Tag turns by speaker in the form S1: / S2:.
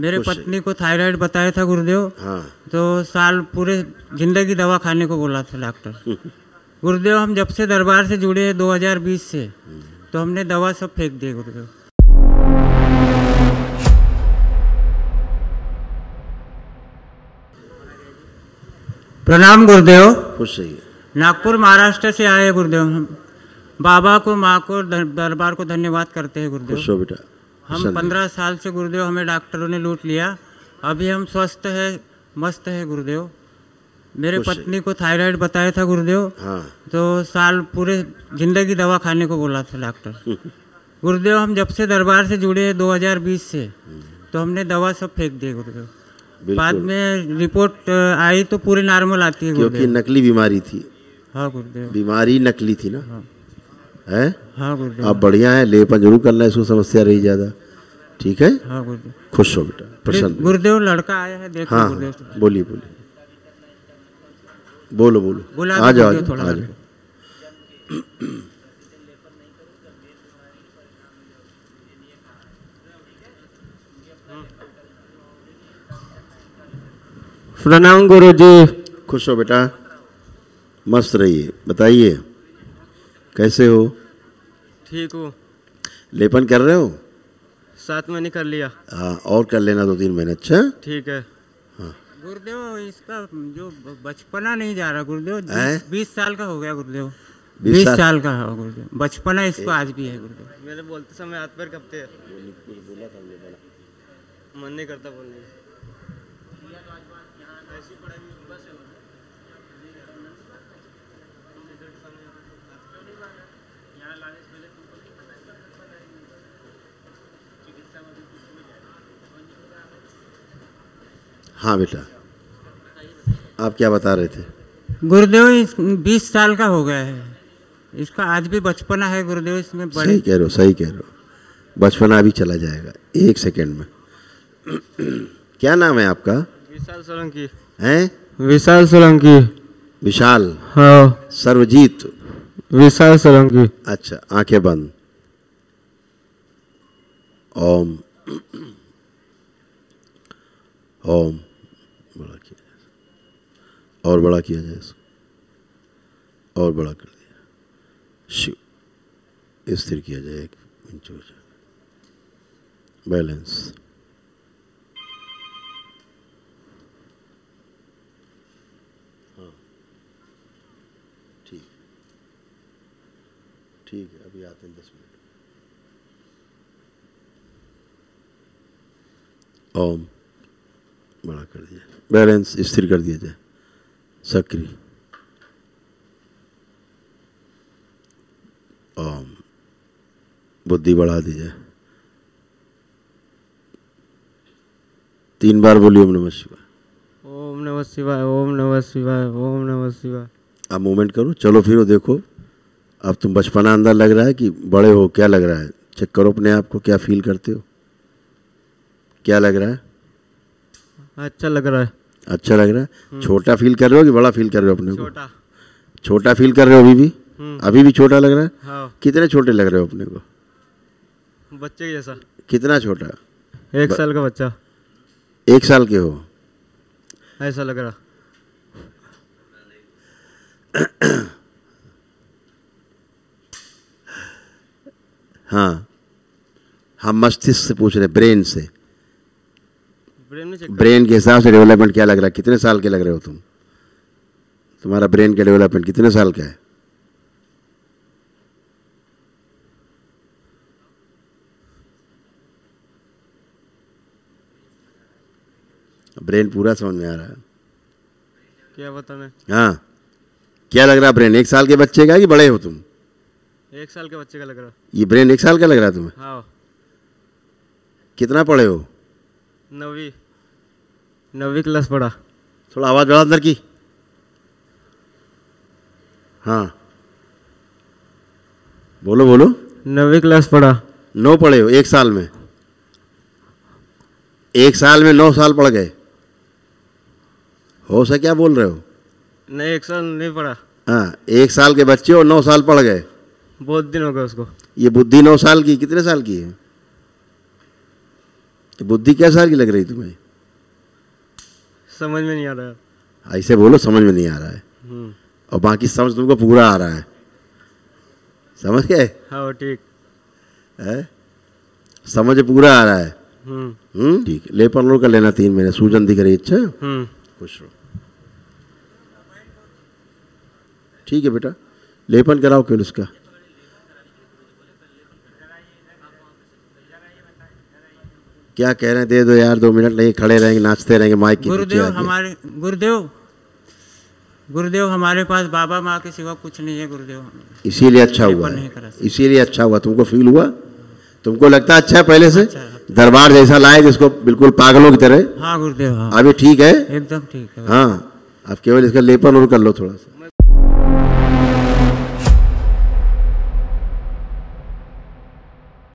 S1: मेरे पत्नी को थायराइड बताया था गुरुदेव
S2: हाँ।
S1: तो साल पूरे ज़िंदगी दवा खाने को बोला था डॉक्टर। गुरुदेव हम जब से दरबार से जुड़े हैं 2020 से तो हमने दवा सब फेंक दी गुरुदेव। प्रणाम गुरुदेव।
S2: खुश रहिए।
S1: नागपुर महाराष्ट्र से आए गुरुदेव हम। बाबा को माँ को दरबार को धन्यवाद करते हैं गुरुदेव।
S2: बेटा।
S1: हम पंद्रह साल से गुरुदेव हमें डॉक्टरों ने लूट लिया। अभी हम स्वस्थ है मस्त है गुरुदेव। मेरे पत्नी को थायराइड बताया था गुरुदेव।
S2: हाँ।
S1: तो साल पूरे ज़िंदगी दवा खाने को बोला था डॉक्टर। गुरुदेव हम जब से दरबार से जुड़े हैं 2020 से तो हमने दवा सब फेंक दी गुरुदेव। बाद में रिपोर्ट आई तो पूरी नॉर्मल आती है
S2: क्योंकि नकली बीमारी थी।
S1: हाँ गुरुदेव।
S2: बीमारी नकली थी ना। है।
S1: हाँ? गुरुदेव
S2: आप बढ़िया है लेपन ज़रूर करना है इसको समस्या रही ज़्यादा। ठीक है?
S1: हाँ गुरुदेव
S2: खुश हो बेटा प्रसन्न
S1: गुरुदेव लड़का आया है देखो
S2: हाँ हाँ, बोलिए बोलिए। बोलो बोलो।
S1: बुला
S2: आ जाओ आ जाओ। आ जाओ
S3: प्रणाम गुरु जी
S2: खुश हो बेटा मस्त रहिए बताइए कैसे हो?
S3: ठीक हूँ
S2: लेपन कर रहे हो?
S3: सात महीने कर लिया।
S2: हाँ और कर लेना दो तीन महीने अच्छा?
S3: ठीक है। हाँ।
S1: गुरुदेव इसका जो बचपना नहीं जा रहा गुरुदेव बीस- साल का हो गया गुरुदेव।
S2: बीस
S1: बीस
S2: साल?
S1: साल का हो गुरुदेव। बचपना इसको आज भी है गुरुदेव।
S3: मेरे बोलते समय हाथ पैर कपते हैं। मन नहीं करता बोलने।
S2: हाँ बेटा। आप क्या बता रहे थे?
S1: गुरुदेव इस बीस साल का हो गया है। इसका आज भी बचपना है गुरुदेव इसमें बड़े सही
S2: कह रहे हो सही कह रहे हो। बचपना अभी चला जाएगा एक सेकंड में। क्या नाम है आपका?
S3: विशाल सोलंकी।
S2: हैं?
S3: विशाल सोलंकी।
S2: विशाल।
S3: हाँ।
S2: सर्वजीत।
S3: विशाल सोलंकी।
S2: अच्छा आँखें बंद। ओम। ओम। बड़ा किया जाए और बड़ा किया जाए इसको। और बड़ा कर दिया शिव स्थिर किया जाए एक इंच हो जाए बैलेंस। हाँ। ठीक। ठीक है अभी आते हैं दस मिनट। ओम। बड़ा कर दिया। बैलेंस स्थिर कर दिया जाए। सक्रिय। ओम बुद्धि बढ़ा दी जाए। तीन बार बोलिए ओम नमः शिवाय।
S3: ओम नमः शिवाय ओम नमः शिवाय ओम नमः शिवाय।
S2: आप मूवमेंट करो। चलो फिरो देखो। अब तुम बचपना अंदर लग रहा है कि बड़े हो क्या लग रहा है? चेक करो अपने आप को क्या फील करते हो? क्या लग रहा है?
S3: अच्छा लग रहा है।
S2: अच्छा लग रहा है? छोटा फील कर रहे हो कि बड़ा फील कर रहे हो अपने को?
S3: छोटा।
S2: छोटा फील कर रहे हो अभी भी?
S3: हम्म।
S2: अभी भी छोटा लग रहा है?
S3: हाँ।
S2: कितने छोटे लग रहे हो अपने को?
S3: बच्चे के जैसा।
S2: कितना छोटा?
S3: एक साल का बच्चा।
S2: एक साल के हो।
S3: ऐसा लग रहा।
S2: हाँ। हम मस्तिष्क से पूछ रहे ब्रेन से।
S3: ब्रेन में
S2: के हिसाब से डेवलपमेंट क्या लग रहा है? कितने साल के लग रहे हो तुम? तुम्हारा ब्रेन का डेवलपमेंट कितने साल का है? ब्रेन पूरा समझ में आ रहा है।
S3: क्या बताना
S2: हाँ। क्या लग रहा है ब्रेन एक साल के बच्चे का कि बड़े हो तुम?
S3: एक साल के बच्चे का लग रहा
S2: ये ब्रेन एक साल का लग रहा है तुम्हें?
S3: हाँ।
S2: कितना पढ़े हो?
S3: नवी। नवी क्लास पढ़ा।
S2: थोड़ा आवाज़ बढ़ा अंदर की। हाँ। बोलो बोलो।
S3: नवी क्लास पढ़ा।
S2: नौ पढ़े हो एक साल में। एक साल में नौ साल पढ़ गए। हो सा क्या बोल रहे हो?
S3: नहीं एक साल नहीं पढ़ा।
S2: हाँ एक साल के बच्चे हो नौ साल पढ़ गए।
S3: बहुत दिन हो गए उसको।
S2: ये बुद्धि नौ साल की कितने साल की है? बुद्धि क्या साल की लग रही तुम्हें?
S3: समझ में नहीं आ रहा है।
S2: ऐसे बोलो समझ में नहीं आ रहा है।
S3: हम्म।
S2: और बाकी समझ तुमको पूरा आ रहा है। समझ गए?
S3: हाँ ठीक।
S2: है? समझ पूरा आ रहा है।
S3: हम्म।
S2: हम्म ठीक। है लेपन लोड कर लेना तीन महीने। सूजन दिख रही है, अच्छा?
S3: हम्म।
S2: खुश रहो। ठीक है बेटा। लेपन कराओ केवल उसका। क्या कह रहे हैं? दे दो यार दो मिनट नहीं खड़े रहेंगे नाचते रहेंगे माइक के
S1: गुरुदेव हमारे गुरुदेव गुरुदेव हमारे पास बाबा माँ के सिवा कुछ नहीं है गुरुदेव।
S2: इसीलिए अच्छा हुआ इसीलिए अच्छा हुआ। तुमको फील हुआ? तुमको लगता है अच्छा है पहले से?
S1: अच्छा
S2: दरबार जैसा लाए जिसको बिल्कुल पागलों की तरह?
S1: हाँ गुरुदेव हाँ।
S2: अभी ठीक है?
S1: एकदम ठीक है।
S2: हाँ। अब केवल इसका लेपन और कर लो थोड़ा सा।